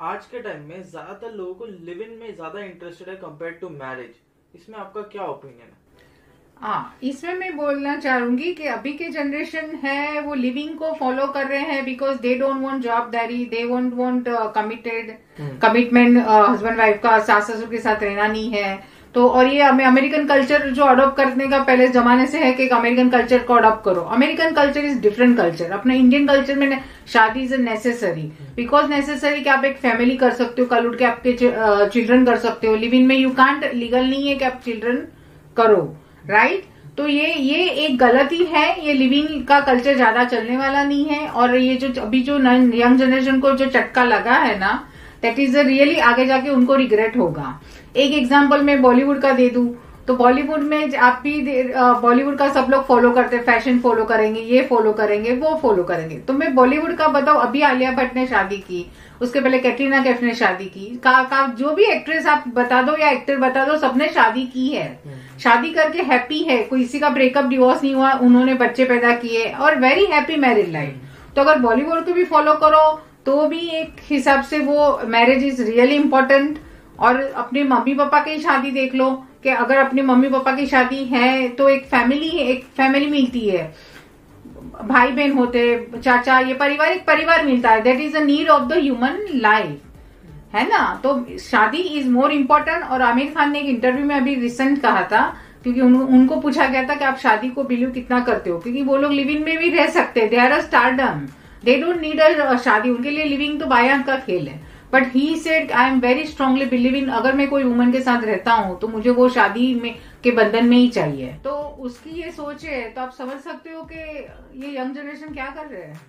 आज के टाइम में ज़्यादातर लोगों को लिव इन में ज़्यादा इंटरेस्टेड है कंपेयर टू मैरिज इसमें आपका क्या ओपिनियन है? हाँ इसमें मैं बोलना चाहूँगी कि अभी के जनरेशन है वो लिविंग को फॉलो कर रहे हैं because they don't want जॉबदारी they won't want committed commitment husband wife का सास ससुर के साथ रहना नहीं है। तो और ये हमें अमेरिकन कल्चर जो अडोप्ट करने का पहले जमाने से है कि अमेरिकन कल्चर को अडोप्ट करो। American culture is different culture अपने इंडियन कल्चर में शादी इज़ नेसेसरी बिकॉज़ नेसेसरी कि आप एक फैमिली कर सकते हो, कल उठ के आपके चिल्ड्रन कर सकते हो। लिव इन में यू कांट लीगल नहीं है कि आप चिल्ड्रन करो राइट right? तो ये ये एक गलती है ये लिविंग का कल्चर ज़्यादा चलने वाला नहीं है। और ये जो, अभी जो यंग जनरेशन को जो चटका लगा है ना दैट इज़ रियली आगे जाके उनको रिग्रेट होगा। एक एग्ज़ाम्पल मैं बॉलीवुड का दे दू। तो बॉलीवुड में आप भी बॉलीवुड का सब लोग फॉलो करते फ़ैशन फॉलो करेंगे ये फॉलो करेंगे वो फॉलो करेंगे। तो मैं बॉलीवुड का बताऊ अभी आलिया भट्ट ने शादी की उसके पहले कैटरीना कैफ ने शादी की। का, का जो भी एक्ट्रेस आप बता दो या एक्टर बता दो सबने शादी की है। हम्म। शादी करके हैप्पी है कोई किसी का ब्रेकअप डिवोर्स नहीं हुआ उन्होंने बच्चे पैदा किए और वेरी हैप्पी मैरिड लाइफ तो अगर बॉलीवुड को भी फॉलो करो तो भी एक हिसाब से वो मैरिज इज़ रियली इम्पोर्टेंट और अपने मम्मी पापा की शादी देख लो कि अगर अपने मम्मी पापा की शादी है तो एक फैमिली एक फैमिली मिलती है। भाई बहन होते चाचा ये परिवार एक परिवार मिलता है। That is the need of the human life है ना? तो शादी इज़ मोर इम्पोर्टेंट और आमिर खान ने एक इंटरव्यू में अभी रिसेंट कहा था क्योंकि उन, उनको पूछा गया था कि आप शादी को बिलीव कितना करते हो? क्योंकि वो लोग लिविंग में भी रह सकते हैं। They are a stardom they don't need a shaadi, उनके लिए लिविंग तो बाया का खेल है। But he said I am very strongly believe in अगर मैं कोई वुमन के साथ रहता हूँ तो मुझे वो शादी में, के बंधन में ही चाहिए। तो उसकी ये सोच है तो आप समझ सकते हो कि ये यंग जनरेशन क्या कर रहे हैं?